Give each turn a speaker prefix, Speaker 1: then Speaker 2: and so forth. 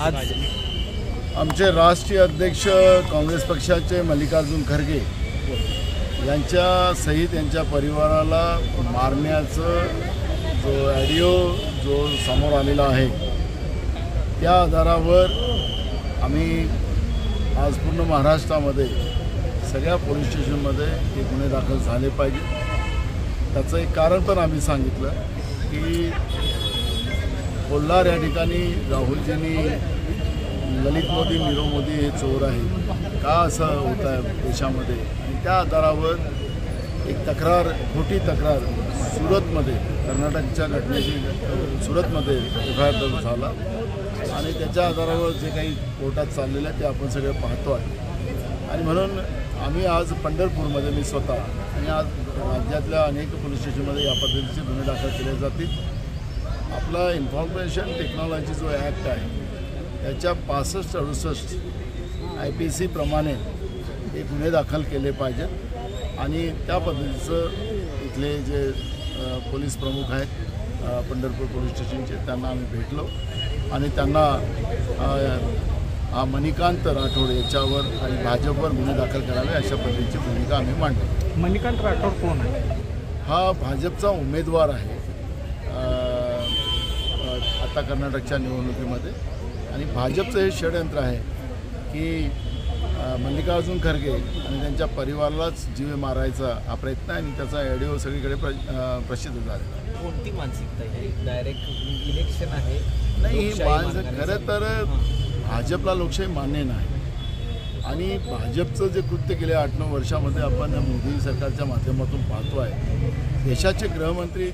Speaker 1: आज
Speaker 2: आमचे राष्ट्रीय अध्यक्ष काँग्रेस पक्षाचे मल्लिकार्जुन खरगे यांच्या सहित यांच्या परिवाराला मारण्याचं जो ॲडिओ जो समोर आलेला आहे त्या आधारावर आम्ही आज पूर्ण महाराष्ट्रामध्ये सगळ्या पोलीस स्टेशनमध्ये हे गुन्हे दाखल झाले पाहिजे त्याचं एक कारण पण आम्ही सांगितलं की कोल्हार या ठिकाणी राहुलजींनी ललित मोदी नीरव मोदी हे चोर आहे का असं होत आहे देशामध्ये? आणि त्या आधारावर एक तक्रार खोटी तक्रार सुरतमध्ये कर्नाटकच्या घटनेची सुरतमध्ये एफ आय आर झाला. आणि त्याच्या आधारावर जे काही कोर्टात चाललेलं आहे ते आपण सगळे पाहतो आहे. आणि म्हणून आम्ही आज पंढरपूरमध्ये मी स्वतः आणि आज राज्यातल्या अनेक पोलीस स्टेशनमध्ये या पद्धतीचे गुन्हे दाखल केले जातील. आपला इन्फॉर्मेशन टेक्नॉलॉजी जो ॲक्ट आहे त्याच्या पासष्ट अडुसष्ट आय पी सी प्रमाणे हे गुन्हे दाखल केले पाहिजेत. आणि त्या पद्धतीचं इथले जे पोलीस प्रमुख आहेत पंढरपूर पोलीस स्टेशनचे त्यांना आम्ही भेटलो. आणि त्यांना हा मणिकांत राठोड याच्यावर आणि भाजपवर गुन्हे दाखल करावे अशा पद्धतीची भूमिका आम्ही मांडली.
Speaker 1: मणिकांत राठोड कोण आहे?
Speaker 2: हा भाजपचा उमेदवार आहे. आता कर्नाटकच्या निवडणुकीमध्ये. आणि भाजपचं हे षडयंत्र आहे की मल्लिकार्जुन खरगे आणि त्यांच्या परिवारालाच जीवे मारायचा हा प्रयत्न आहे आणि त्याचा ऑडिओ सगळीकडे प्र प्रसिद्ध आहे
Speaker 3: कोणती मानसिकता ही डायरेक्ट इलेक्शन आहे
Speaker 2: नाही ही माणसं. खरं तर भाजपला लोकशाही मान्य नाही. आणि भाजपचं जे कृत्य गेल्या आठ नऊ वर्षामध्ये आपण मोदी सरकारच्या माध्यमातून पाहतो आहे देशाचे गृहमंत्री